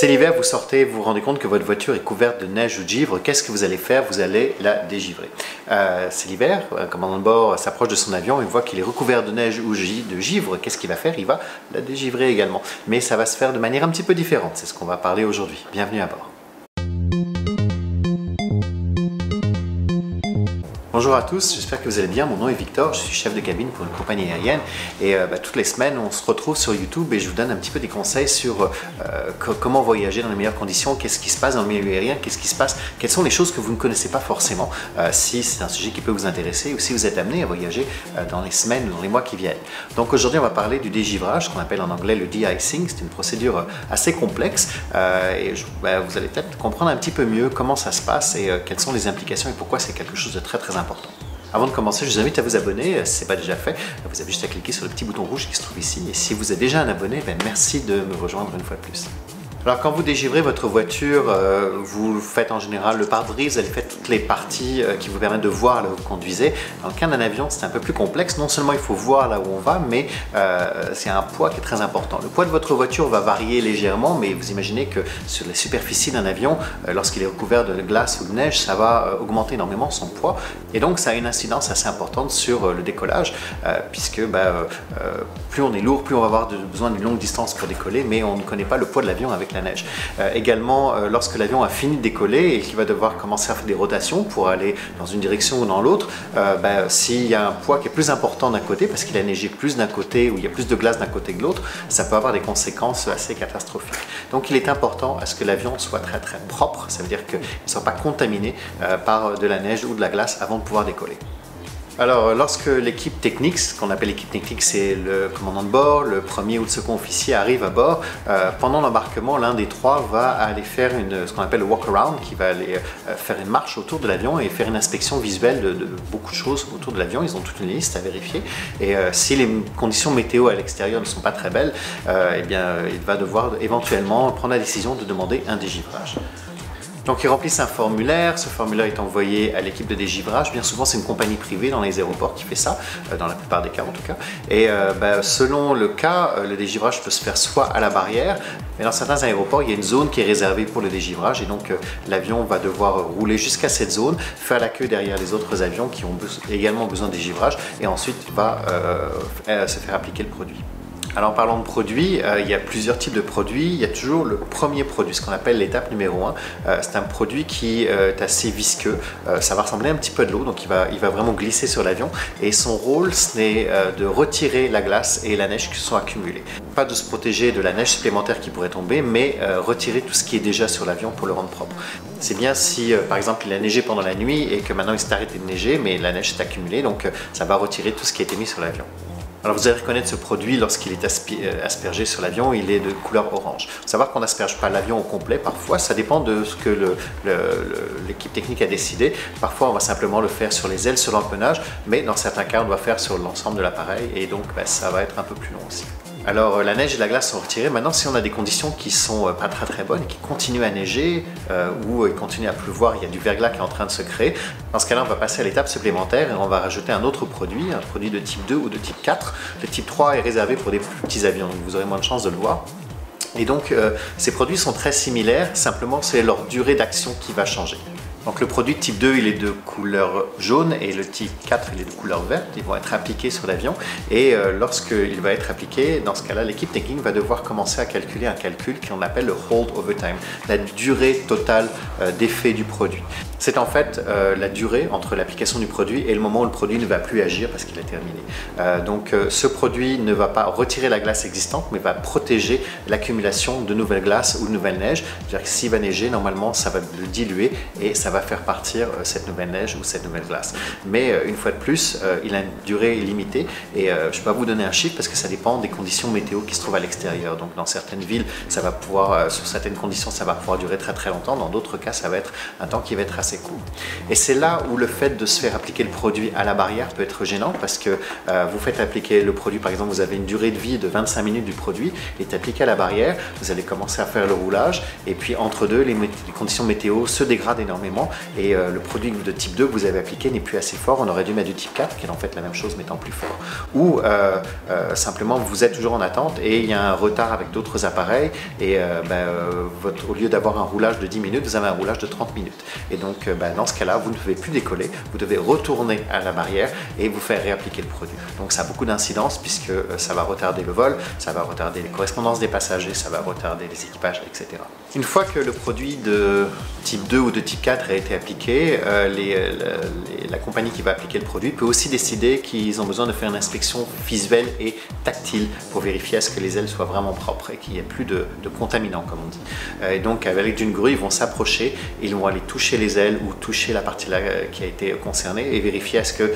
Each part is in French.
C'est l'hiver, vous sortez, vous vous rendez compte que votre voiture est couverte de neige ou de givre. Qu'est-ce que vous allez faire? Vous allez la dégivrer. Euh, c'est l'hiver, le commandant de bord s'approche de son avion et voit qu'il est recouvert de neige ou de givre. Qu'est-ce qu'il va faire? Il va la dégivrer également. Mais ça va se faire de manière un petit peu différente. C'est ce qu'on va parler aujourd'hui. Bienvenue à bord. Bonjour à tous, j'espère que vous allez bien. Mon nom est Victor, je suis chef de cabine pour une compagnie aérienne et euh, bah, toutes les semaines on se retrouve sur YouTube et je vous donne un petit peu des conseils sur euh, comment voyager dans les meilleures conditions, qu'est-ce qui se passe dans le milieu aérien, qu'est-ce qui se passe, quelles sont les choses que vous ne connaissez pas forcément euh, si c'est un sujet qui peut vous intéresser ou si vous êtes amené à voyager dans les semaines ou dans les mois qui viennent. Donc aujourd'hui on va parler du dégivrage, qu'on appelle en anglais le de-icing, c'est une procédure assez complexe et bah, vous allez peut-être comprendre un petit peu mieux comment ça se passe et quelles sont les implications et pourquoi c'est quelque chose de très très important avant de commencer, je vous invite à vous abonner, si ce n'est pas déjà fait. Vous avez juste à cliquer sur le petit bouton rouge qui se trouve ici. Et si vous êtes déjà un abonné, ben, merci de me rejoindre une fois de plus. Alors quand vous dégivrez votre voiture, euh, vous faites en général le pare-brise, vous faire toutes les parties euh, qui vous permettent de voir là où vous conduisez. Dans le cas d'un avion, c'est un peu plus complexe. Non seulement il faut voir là où on va, mais euh, c'est un poids qui est très important. Le poids de votre voiture va varier légèrement, mais vous imaginez que sur la superficie d'un avion, lorsqu'il est recouvert de glace ou de neige, ça va augmenter énormément son poids. Et donc ça a une incidence assez importante sur le décollage, puisque bah, plus on est lourd, plus on va avoir besoin d'une longue distance pour décoller, mais on ne connaît pas le poids de l'avion avec la neige. Euh, également, euh, lorsque l'avion a fini de décoller et qu'il va devoir commencer à faire des rotations pour aller dans une direction ou dans l'autre, euh, ben, s'il y a un poids qui est plus important d'un côté, parce qu'il a neigé plus d'un côté ou il y a plus de glace d'un côté que de l'autre, ça peut avoir des conséquences assez catastrophiques. Donc il est important à ce que l'avion soit très très propre, ça veut dire qu'il ne soit pas contaminé par de la neige ou de la glace avant de pouvoir décoller. Alors, lorsque l'équipe technique, ce qu'on appelle l'équipe technique, c'est le commandant de bord, le premier ou le second officier arrive à bord, euh, pendant l'embarquement, l'un des trois va aller faire une, ce qu'on appelle le walk-around, qui va aller euh, faire une marche autour de l'avion et faire une inspection visuelle de, beaucoup de choses autour de l'avion. Ils ont toute une liste à vérifier. Et euh, si les conditions météo à l'extérieur ne sont pas très belles, eh bien, il va devoir éventuellement prendre la décision de demander un dégivrage. Donc ils remplissent un formulaire, ce formulaire est envoyé à l'équipe de dégivrage. Bien souvent c'est une compagnie privée dans les aéroports qui fait ça, euh, dans la plupart des cas en tout cas. Et euh, ben, selon le cas, euh, le dégivrage peut se faire soit à la barrière, mais dans certains aéroports il y a une zone qui est réservée pour le dégivrage et donc l'avion va devoir rouler jusqu'à cette zone, faire la queue derrière les autres avions qui ont également besoin de dégivrage et ensuite va se faire appliquer le produit. Alors en parlant de produits, euh, il y a plusieurs types de produits. Il y a toujours le premier produit, ce qu'on appelle l'étape numéro 1. Euh, c'est un produit qui euh, est assez visqueux. ça va ressembler un petit peu de l'eau, donc il va, il va vraiment glisser sur l'avion. Et son rôle, ce n'est de retirer la glace et la neige qui sont accumulées. Pas de se protéger de la neige supplémentaire qui pourrait tomber, mais retirer tout ce qui est déjà sur l'avion pour le rendre propre. C'est bien si, par exemple, il a neigé pendant la nuit et que maintenant il s'est arrêté de neiger, mais la neige s'est accumulée, donc ça va retirer tout ce qui a été mis sur l'avion. Alors vous allez reconnaître ce produit lorsqu'il est euh, aspergé sur l'avion, il est de couleur orange. Il faut savoir qu'on n'asperge pas l'avion au complet, parfois ça dépend de ce que l'équipe technique a décidé. Parfois on va simplement le faire sur les ailes, sur l'empennage, mais dans certains cas on doit faire sur l'ensemble de l'appareil et donc ben, ça va être un peu plus long aussi. Alors euh, la neige et la glace sont retirées. Maintenant, si on a des conditions qui sont euh, pas très très bonnes qui continuent à neiger euh, ou il continue à pleuvoir, il y a du verglas qui est en train de se créer, dans ce cas-là, on va passer à l'étape supplémentaire et on va rajouter un autre produit, un produit de type 2 ou de type 4. Le type 3 est réservé pour des plus petits avions, donc vous aurez moins de chances de le voir. Et donc, ces produits sont très similaires, simplement c'est leur durée d'action qui va changer. Donc le produit type 2, il est de couleur jaune et le type 4, il est de couleur verte. Ils vont être appliqués sur l'avion et euh, lorsqu'il va être appliqué, dans ce cas-là, l'équipe technique va devoir commencer à calculer un calcul qu'on appelle le hold over time, la durée totale euh, d'effet du produit. C'est en fait euh, la durée entre l'application du produit et le moment où le produit ne va plus agir parce qu'il a terminé. donc ce produit ne va pas retirer la glace existante mais va protéger l'accumulation de nouvelles glaces ou de nouvelles neiges. C'est-à-dire que s'il va neiger, normalement ça va le diluer et ça va faire partir euh, cette nouvelle neige ou cette nouvelle glace. Mais euh, une fois de plus, euh, il a une durée limitée et je ne peux pas vous donner un chiffre parce que ça dépend des conditions météo qui se trouvent à l'extérieur. Donc dans certaines villes, ça va pouvoir, sur certaines conditions, ça va pouvoir durer très très longtemps. Dans d'autres cas, ça va être un temps qui va être assez court. Et c'est là où le fait de se faire appliquer le produit à la barrière peut être gênant parce que vous faites appliquer le produit, par exemple, vous avez une durée de vie de 25 minutes du produit, il est appliqué à la barrière, vous allez commencer à faire le roulage et puis entre deux, les conditions météo se dégradent énormément et le produit de type 2 que vous avez appliqué n'est plus assez fort. On aurait dû mettre du type 4 qui est en fait la même chose mais étant plus fort. Ou simplement vous êtes toujours en attente et il y a un retard avec d'autres appareils et ben, au lieu d'avoir un roulage de 10 minutes, vous avez un roulage de 30 minutes. Et donc ben, dans ce cas-là, vous ne pouvez plus décoller, vous devez retourner à la barrière et vous faire réappliquer le produit. Donc ça a beaucoup d'incidence puisque ça va retarder le vol, ça va retarder les correspondances des passagers, ça va retarder les équipages, etc. Une fois que le produit de type 2 ou de type 4 a été appliqué, euh, la compagnie qui va appliquer le produit peut aussi décider qu'ils ont besoin de faire une inspection visuelle et tactile pour vérifier à ce que les ailes soient vraiment propres et qu'il n'y ait plus de, contaminants, comme on dit. Euh, et donc, avec d'une grue, ils vont s'approcher, ils vont aller toucher les ailes ou toucher la partie euh, qui a été concernée et vérifier à ce qu'il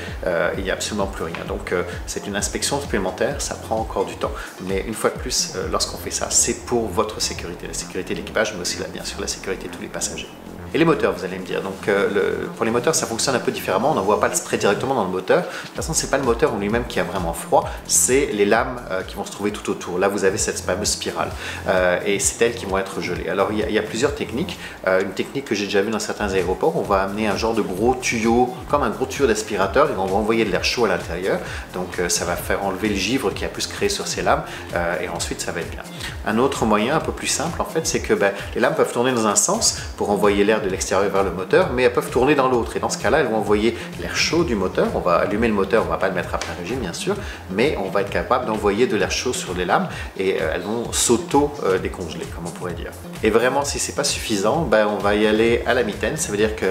n'y a absolument plus rien. Donc, c'est une inspection supplémentaire, ça prend encore du temps. Mais une fois de plus, lorsqu'on fait ça, c'est pour votre sécurité, la sécurité de l'équipage, mais aussi bien sûr la sécurité de tous les passagers. Et les moteurs, vous allez me dire. Donc, euh, pour les moteurs, ça fonctionne un peu différemment. On n'envoie pas le spray directement dans le moteur. De toute façon, c'est pas le moteur en lui-même qui a vraiment froid, c'est les lames euh, qui vont se trouver tout autour. Là, vous avez cette fameuse spirale euh, et c'est elles qui vont être gelées. Alors, il y, a, plusieurs techniques. une technique que j'ai déjà vue dans certains aéroports, on va amener un genre de gros tuyau, comme un gros tuyau d'aspirateur, et on va envoyer de l'air chaud à l'intérieur. Donc, ça va faire enlever le givre qui a pu se créer sur ces lames et ensuite, ça va être bien. Un autre moyen, un peu plus simple, en fait, c'est que ben, les lames peuvent tourner dans un sens pour envoyer l'air de l'extérieur vers le moteur, mais elles peuvent tourner dans l'autre. Et dans ce cas-là, elles vont envoyer l'air chaud du moteur. On va allumer le moteur, on va pas le mettre à plein régime, bien sûr, mais on va être capable d'envoyer de l'air chaud sur les lames et euh, elles vont s'auto-décongeler, comme on pourrait dire. Et vraiment, si c'est pas suffisant, ben, on va y aller à la mitaine. Ça veut dire qu'un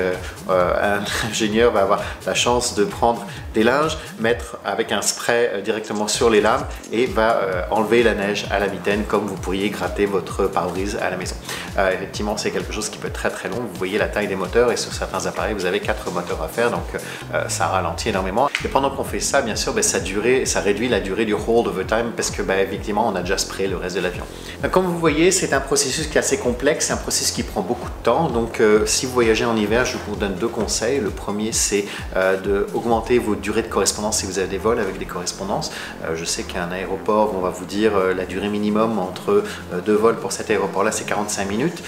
euh, ingénieur va avoir la chance de prendre des linges, mettre avec un spray euh, directement sur les lames et va enlever la neige à la mitaine comme vous pourriez gratter votre pare-brise à la maison. Effectivement, c'est quelque chose qui peut être très très long. Vous voyez la taille des moteurs et sur certains appareils, vous avez quatre moteurs à faire, donc euh, ça ralentit énormément. Et pendant qu'on fait ça, bien sûr, ben, ça, réduit la durée du hold over time parce que, ben, effectivement, on a déjà sprayé le reste de l'avion. Comme vous voyez, c'est un processus qui est assez complexe, c'est un processus qui prend beaucoup de temps. Donc, euh, si vous voyagez en hiver, je vous donne deux conseils. Le premier, c'est euh, d'augmenter vos durées de correspondance si vous avez des vols avec des correspondances. je sais qu'à un aéroport, on va vous dire la durée minimum entre deux vols pour cet aéroport-là, c'est 45 minutes.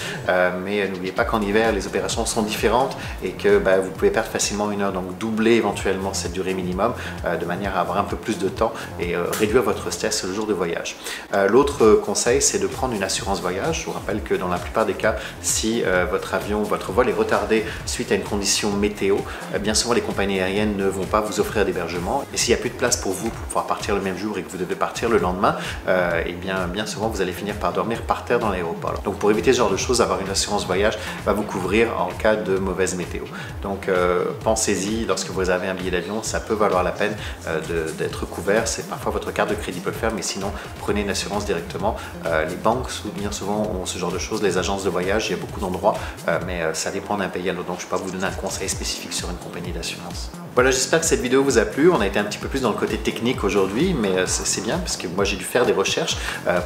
mais n'oubliez pas qu'en hiver, les opérations sont différentes et que vous pouvez perdre facilement une heure, donc doubler éventuellement cette durée minimum euh, de manière à avoir un peu plus de temps et euh, réduire votre stress le jour de voyage. Euh, l'autre conseil, c'est de prendre une assurance voyage. Je vous rappelle que dans la plupart des cas, si votre avion, votre vol est retardé suite à une condition météo, bien souvent les compagnies aériennes ne vont pas vous offrir d'hébergement. Et s'il n'y a plus de place pour vous pour pouvoir partir le même jour et que vous devez partir le lendemain, et eh bien, bien souvent vous allez finir par dormir par terre dans l'aéroport. Donc pour éviter ce genre de choses, avoir une assurance voyage va vous couvrir en cas de mauvaise météo. Donc pensez-y, lorsque vous avez un billet d'avion, ça peut valoir la peine euh, d'être couvert. C'est parfois votre carte de crédit peut le faire, mais sinon prenez une assurance directement. Euh, les banques, bien souvent, ont ce genre de choses. Les agences de voyage, il y a beaucoup d'endroits, mais ça dépend d'un pays à l'autre. Donc je ne peux pas vous donner un conseil spécifique sur une compagnie d'assurance. Voilà, j'espère que cette vidéo vous a plu. On a été un petit peu plus dans le côté technique aujourd'hui, mais c'est bien parce que moi j'ai dû faire des recherches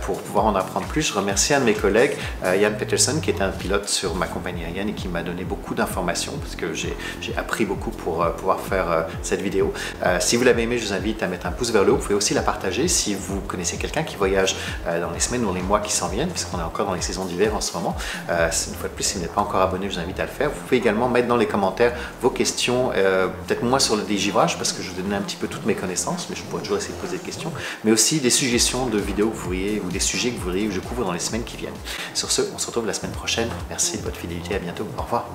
pour pouvoir en apprendre plus. Je remercie un de mes collègues, Yann Peterson, qui est un pilote sur ma compagnie aérienne et qui m'a donné beaucoup d'informations parce que j'ai appris beaucoup pour euh, pouvoir faire euh, cette vidéo. Euh, si vous l'avez aimé, je vous invite à mettre un pouce vers le haut. Vous pouvez aussi la partager si vous connaissez quelqu'un qui voyage dans les semaines ou les mois qui s'en viennent, puisqu'on est encore dans les saisons d'hiver en ce moment. une fois de plus, si vous n'êtes pas encore abonné, je vous invite à le faire. Vous pouvez également mettre dans les commentaires vos questions, peut-être moins sur le dégivrage, parce que je vous donne un petit peu toutes mes connaissances, mais je pourrais toujours essayer de poser des questions, mais aussi des suggestions de vidéos que vous voyez ou des sujets que vous voudriez que je couvre dans les semaines qui viennent. Sur ce, on se retrouve la semaine prochaine. Merci de votre fidélité. À bientôt. Au revoir.